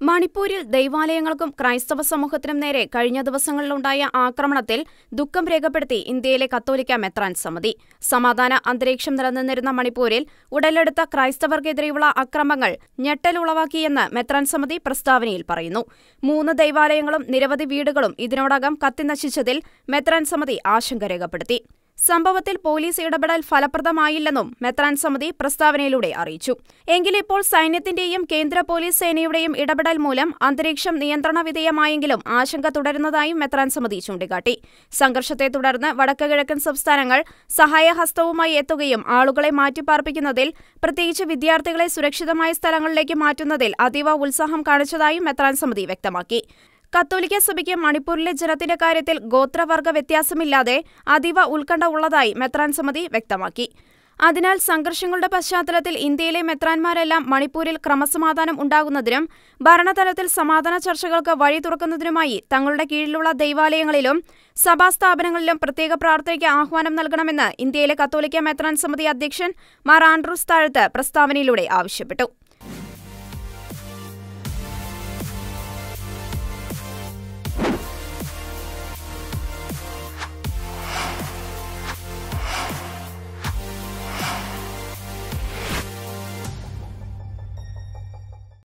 മണിപ്പൂരിൽ ദൈവാലയങ്ങൾക്കും ക്രൈസ്തവ സമൂഹത്തിനും നേരെ കഴിഞ്ഞ ദിവസങ്ങളിലുണ്ടായ ആക്രമണത്തിൽ ദുഃഖം രേഖപ്പെടുത്തി ഇന്ത്യയിലെ കത്തോലിക്ക മെത്രാൻ സമിതി. സമാധാന അന്തരീക്ഷം നിലനിന്നിരുന്ന മണിപ്പൂരിൽ ഉടലെടുത്ത ക്രൈസ്തവർക്കെതിരെയുള്ള അക്രമങ്ങൾ ഞെട്ടലുളവാക്കിയെന്ന് മെത്രാൻ സമിതി പ്രസ്താവനയിൽ പറയുന്നു. മൂന്ന് ദൈവാലയങ്ങളും നിരവധി വീടുകളും ഇതിനോടകം കത്തിനശിച്ചതിൽ മെത്രാൻ സമിതി ആശങ്ക രേഖപ്പെടുത്തി. സംഭവത്തിൽ പോലീസ് ഇടപെടൽ ഫലപ്രദമായില്ലെന്നും മെത്രാൻ സമിതി പ്രസ്താവനയിലൂടെ അറിയിച്ചു. എങ്കിലിപ്പോൾ സൈന്യത്തിന്റെയും കേന്ദ്ര പോലീസ് സേനയുടെയും ഇടപെടൽ മൂലം അന്തരീക്ഷം നിയന്ത്രണ വിധേയമായെങ്കിലും ആശങ്ക തുടരുന്നതായും മെത്രാൻ സമിതി ചൂണ്ടിക്കാട്ടി. സംഘർഷത്തെ തുടർന്ന് വടക്ക് കിഴക്കൻ സംസ്ഥാനങ്ങൾ സഹായഹസ്തവുമായി എത്തുകയും ആളുകളെ മാറ്റിപ്പാർപ്പിക്കുന്നതിൽ പ്രത്യേകിച്ച് വിദ്യാർത്ഥികളെ സുരക്ഷിതമായ സ്ഥലങ്ങളിലേക്ക് മാറ്റുന്നതിൽ അതീവ ഉത്സാഹം കാണിച്ചതായും മെത്രാൻ സമിതി വ്യക്തമാക്കി. കത്തോലിക്ക സഭയ്ക്ക് മണിപ്പൂരിലെ ജനത്തിന്റെ കാര്യത്തിൽ ഗോത്രവർഗ വ്യത്യാസമില്ലാതെ അതീവ ഉത്കണ്ഠ ഉള്ളതായി മെത്രാൻ സമിതി വ്യക്തമാക്കി. അതിനാൽ സംഘർഷങ്ങളുടെ പശ്ചാത്തലത്തിൽ ഇന്ത്യയിലെ മെത്രാൻമാരെല്ലാം മണിപ്പൂരിൽ ക്രമസമാധാനം ഉണ്ടാകുന്നതിനും ഭരണതലത്തിൽ സമാധാന ചർച്ചകൾക്ക് വഴി തുറക്കുന്നതിനുമായി തങ്ങളുടെ കീഴിലുള്ള ദൈവാലയങ്ങളിലും സഭാസ്ഥാപനങ്ങളിലും പ്രത്യേക പ്രാർത്ഥനയ്ക്ക് ആഹ്വാനം നൽകണമെന്ന് ഇന്ത്യയിലെ കത്തോലിക്ക മെത്രാൻ സമിതി അധ്യക്ഷൻ മാർ ആൻഡ്രൂസ് താഴത്ത് പ്രസ്താവനയിലൂടെ ആവശ്യപ്പെട്ടു.